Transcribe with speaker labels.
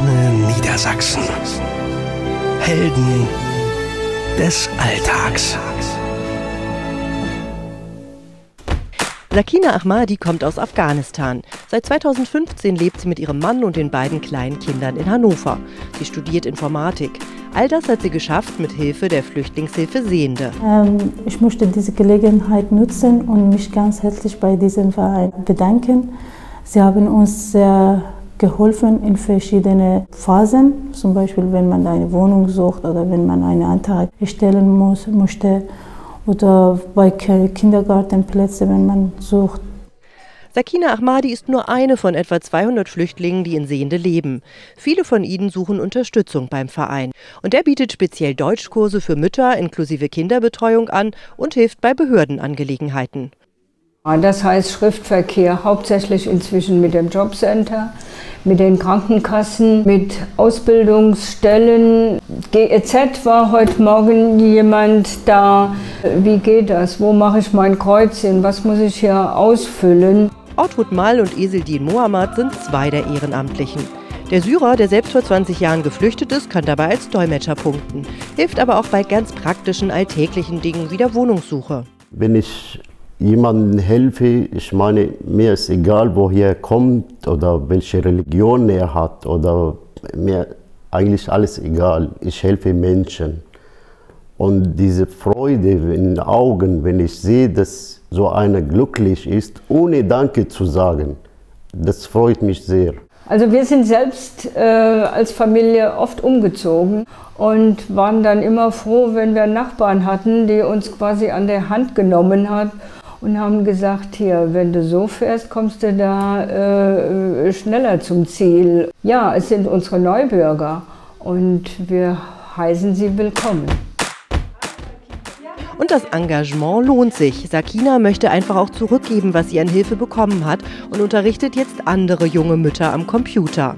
Speaker 1: Niedersachsen. Helden des Alltags.
Speaker 2: Sakina Ahmadi kommt aus Afghanistan. Seit 2015 lebt sie mit ihrem Mann und den beiden kleinen Kindern in Hannover. Sie studiert Informatik. All das hat sie geschafft mit Hilfe der Flüchtlingshilfe Sehende.
Speaker 3: Ähm, ich möchte diese Gelegenheit nutzen und mich ganz herzlich bei diesem Verein bedanken. Sie haben uns sehr geholfen in verschiedenen Phasen, zum Beispiel wenn man eine Wohnung sucht oder wenn man einen Antrag stellen muss, möchte oder bei Kindergartenplätzen, wenn man sucht.
Speaker 2: Sakina Ahmadi ist nur eine von etwa 200 Flüchtlingen, die in Sehende leben. Viele von ihnen suchen Unterstützung beim Verein. Und er bietet speziell Deutschkurse für Mütter inklusive Kinderbetreuung an und hilft bei Behördenangelegenheiten.
Speaker 4: Das heißt Schriftverkehr hauptsächlich inzwischen mit dem Jobcenter, mit den Krankenkassen, mit Ausbildungsstellen. GEZ war heute Morgen jemand da. Wie geht das? Wo mache ich mein Kreuzchen? Was muss ich hier ausfüllen?
Speaker 2: Ortrud Mall und Eseldin Mohammad sind zwei der Ehrenamtlichen. Der Syrer, der selbst vor 20 Jahren geflüchtet ist, kann dabei als Dolmetscher punkten, hilft aber auch bei ganz praktischen alltäglichen Dingen wie der Wohnungssuche.
Speaker 5: Wenn ich jemandem helfe, ich meine, mir ist egal, woher er kommt oder welche Religion er hat oder mir eigentlich alles egal. Ich helfe Menschen. Und diese Freude in den Augen, wenn ich sehe, dass so einer glücklich ist, ohne Danke zu sagen, das freut mich sehr.
Speaker 4: Also wir sind selbst äh, als Familie oft umgezogen und waren dann immer froh, wenn wir Nachbarn hatten, die uns quasi an der Hand genommen hat und haben gesagt, hier, wenn du so fährst, kommst du da äh, schneller zum Ziel. Ja, es sind unsere Neubürger und wir heißen sie willkommen.
Speaker 2: Und das Engagement lohnt sich. Sakina möchte einfach auch zurückgeben, was sie an Hilfe bekommen hat und unterrichtet jetzt andere junge Mütter am Computer.